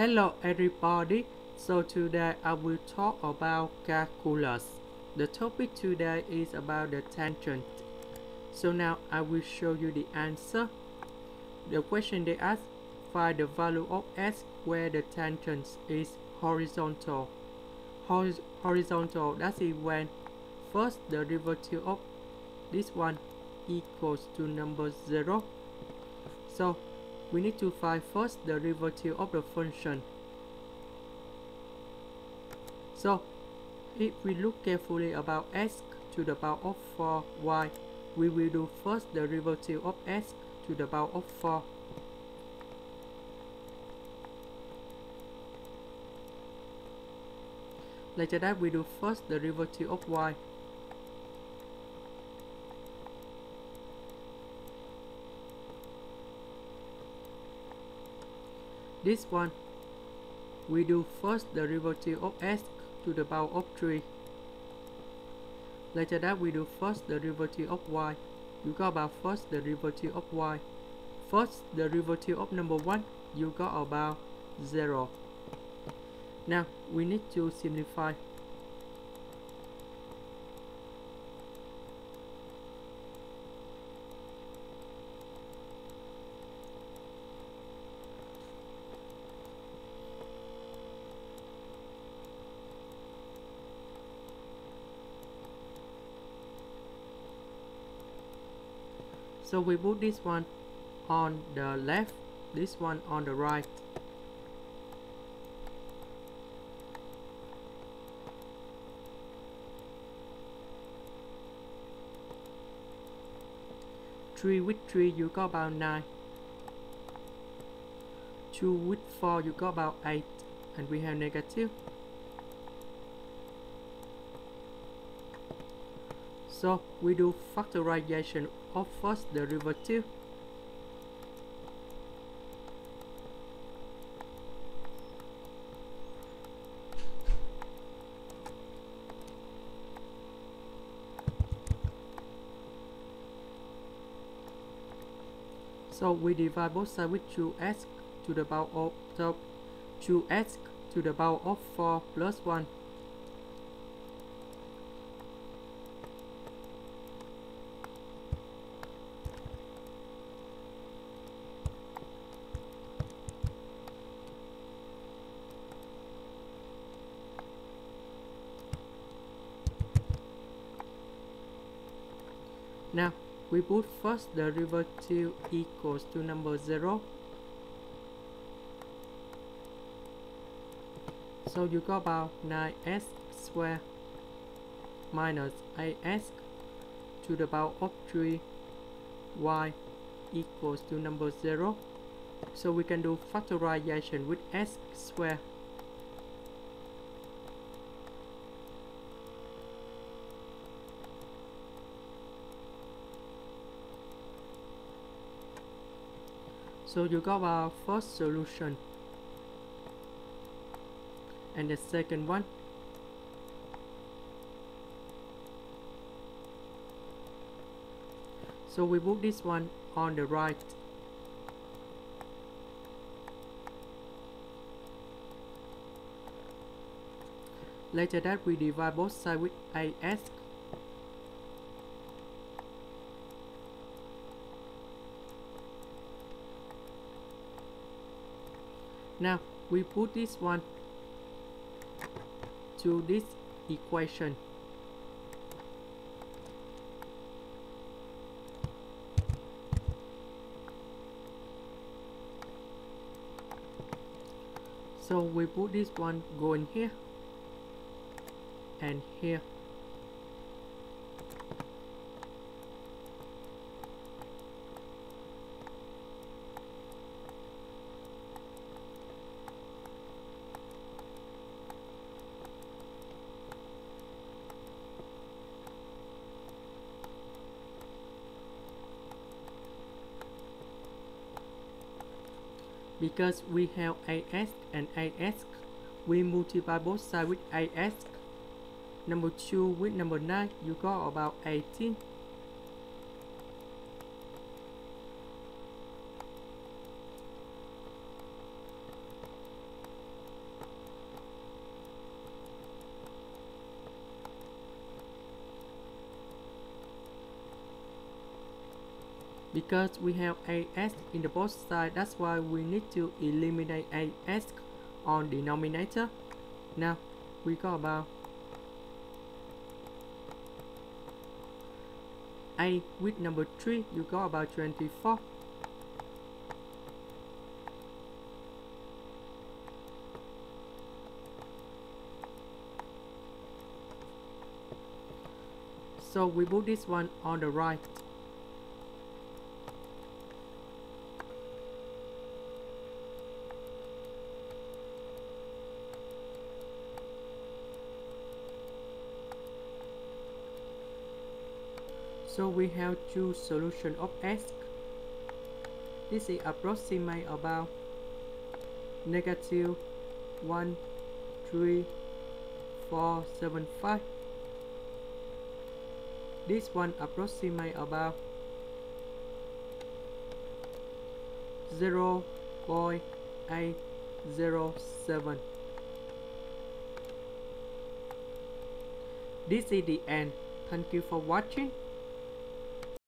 Hello everybody. So today I will talk about calculus. The topic today is about the tangent. So now I will show you the answer. The question they ask, find the value of x where the tangent is horizontal. Hor horizontal, that's it when first the derivative of this one equals to number 0. So we need to find first the derivative of the function. So if we look carefully about x to the power of 4y, we will do first the derivative of x to the power of 4. Later that we do first the derivative of y. This one, we do first the derivative of x to the power of 3. Later that we do first the derivative of y. You got about first the derivative of y. First the derivative of number 1, you got about 0. Now we need to simplify so we put this one on the left this one on the right. Three with three you got about nine. Two with four you got about eight. And we have negative So we do factorization of first derivative. So we divide both sides with 2x to the power of so 2x to the power of 4 plus 1 Now we put first derivative equals to number 0 so you got about 9x square minus x to the power of 3 y equals to number 0 so we can do factorization with x square So you got our first solution. And the second one. So we put this one on the right. Later that we divide both sides with x Now we put this one to this equation. So we put this one going here and here. Because we have x and x we multiply both sides with x number 2 with number 9 you got about 18 because we have x in the both side. That's why we need to eliminate x on denominator. Now we go about a with number 3 you go about 24 so we put this one on the right So we have two solution of x. This is approximate about negative 1, 3, 4, 7, 5. This one approximate about 0 0.807. This is the end. Thank you for watching.